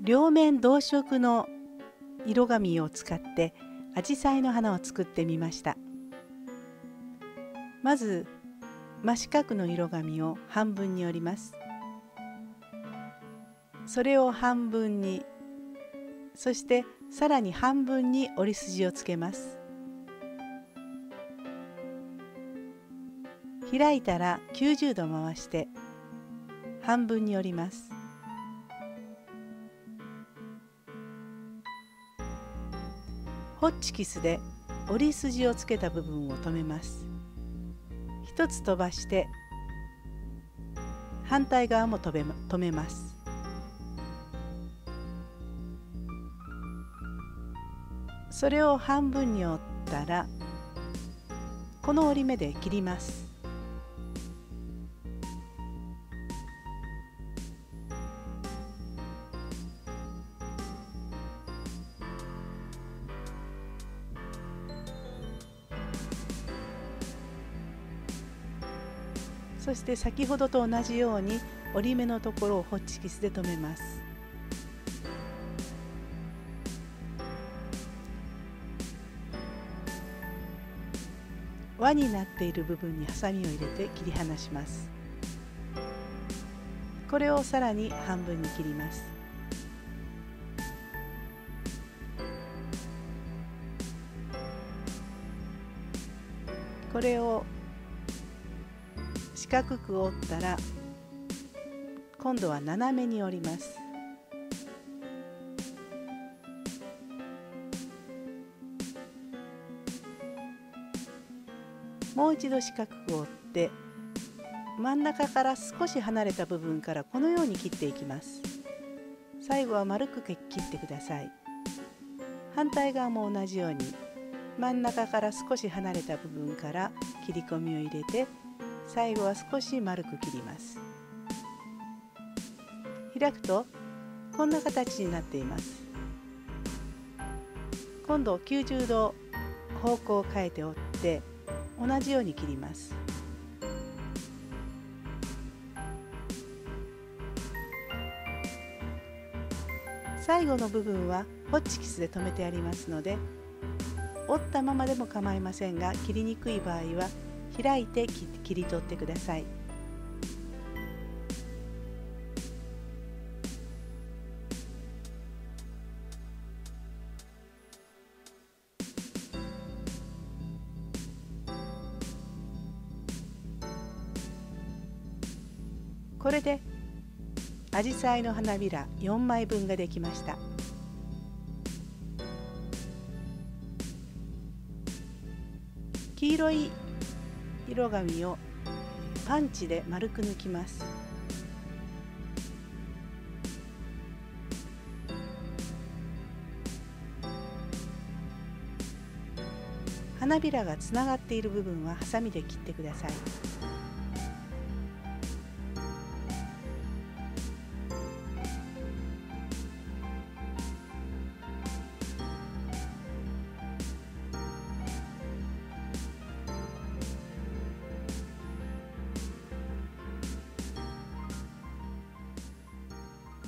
両面同色の色紙を使ってアジサイの花を作ってみました。まず真四角の色紙を半分に折ります。それを半分にそしてさらに半分に折り筋をつけます。開いたら90度回して半分に折ります。ホッチキスで折り筋をつけた部分を留めます。一つ飛ばして反対側も留め留めます。それを半分に折ったらこの折り目で切ります。そして先ほどと同じように折り目のところをホッチキスで留めます。輪になっている部分にハサミを入れて切り離します。これをさらに半分に切ります。これを四角く折ったら今度は斜めに折ります。もう一度四角く折って真ん中から少し離れた部分からこのように切っていきます。最後は丸く切ってください。反対側も同じように真ん中から少し離れた部分から切り込みを入れて最後は少し丸く切ります。開くとこんな形になっています。今度90度方向を変えて折って同じように切ります。最後の部分はホッチキスで留めてありますので折ったままでも構いませんが切りにくい場合は開いて切り取ってください。これでアジサイの花びら4枚分ができました黄色い色紙をパンチで丸く抜きます。花びらがつながっている部分はハサミで切ってください。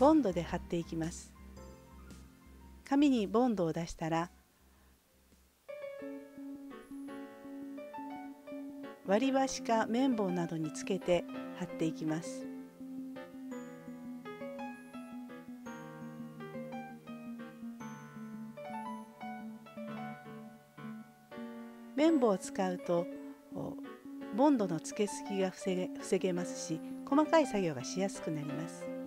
ボンドで貼っていきます。紙にボンドを出したら割り箸か綿棒などにつけて貼っていきます。綿棒を使うとボンドの付けすぎが防げ防げますし細かい作業がしやすくなります。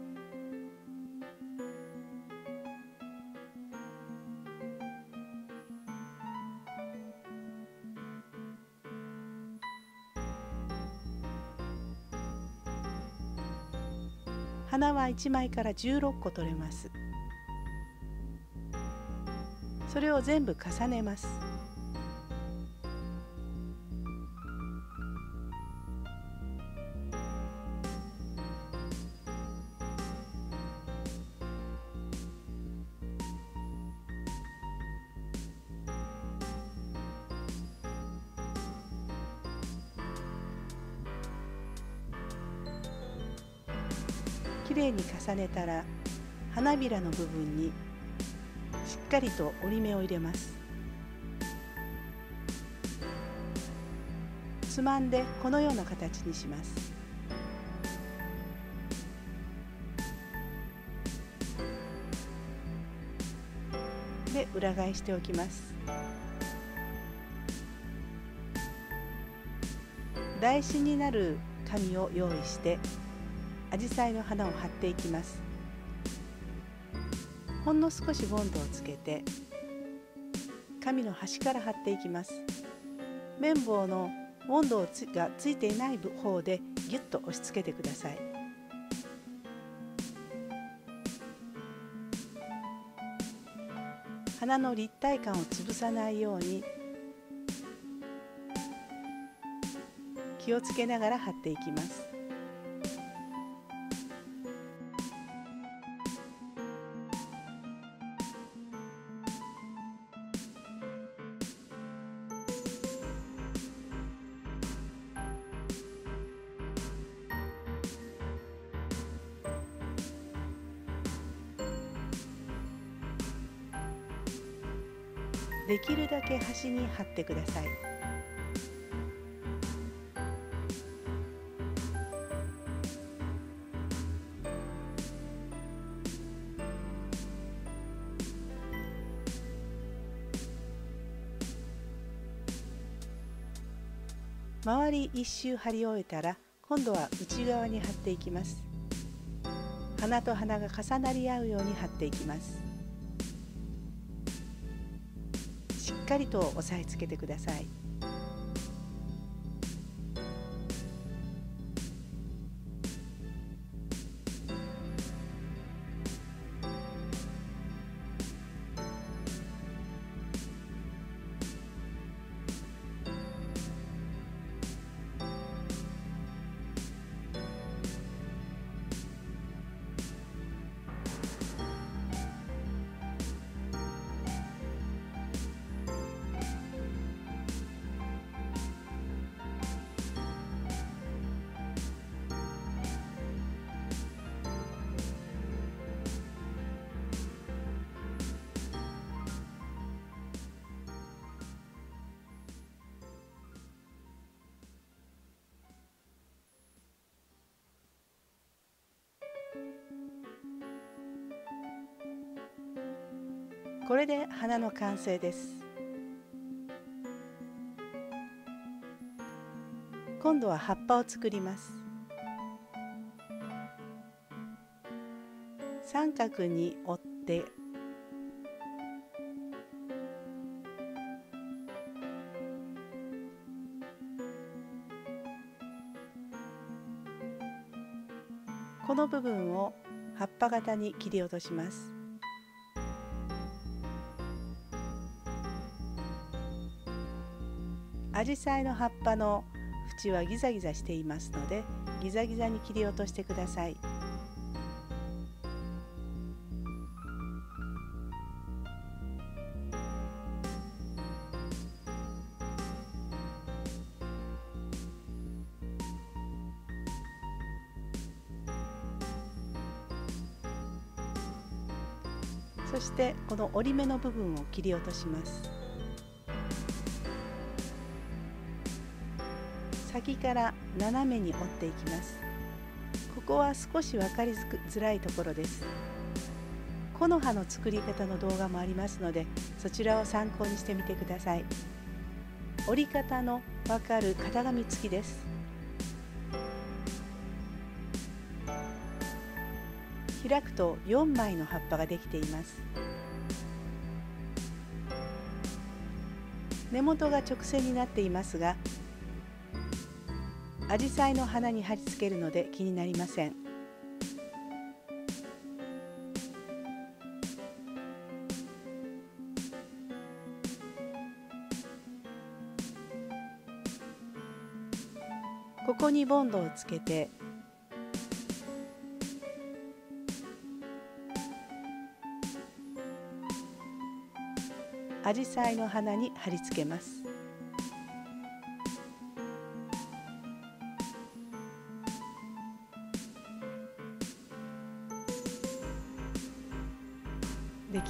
1枚から16個取れます。それを全部重ねます。きれいに重ねたら花びらの部分にしっかりと折り目を入れます。つまんでこのような形にします。で裏返しておきます。台紙になる紙を用意して紫陽花の花を貼っていきます。ほんの少しボンドをつけて紙の端から貼っていきます。綿棒のボンドがついていない方でギュッと押し付けてください。花の立体感を潰さないように気をつけながら貼っていきます。できるだけ端に貼ってください。周り一周貼り終えたら今度は内側に貼っていきます。花と花が重なり合うように貼っていきます。しっかりと押さえつけてください。これで花の完成です。今度は葉っぱを作ります。三角に折って。この部分を葉っぱ型に切り落とします。アジサイの葉っぱの縁はギザギザしていますのでギザギザに切り落としてください。そしてこの折り目の部分を切り落とします。先から斜めに折っていきます。ここは少し分かりづらいところです。木の葉の作り方の動画もありますのでそちらを参考にしてみてください。折り方のわかる型紙付きです。開くと4枚の葉っぱができています。根元が直線になっていますがアジサイの花に貼り付けるので気になりません。ここにボンドをつけてアジサイの花に貼り付けます。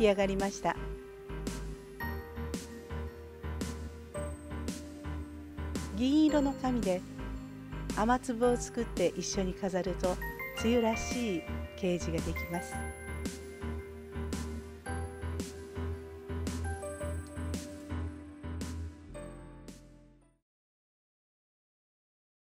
き上がりました。銀色の紙で雨粒を作って一緒に飾ると梅雨らしいケージができます。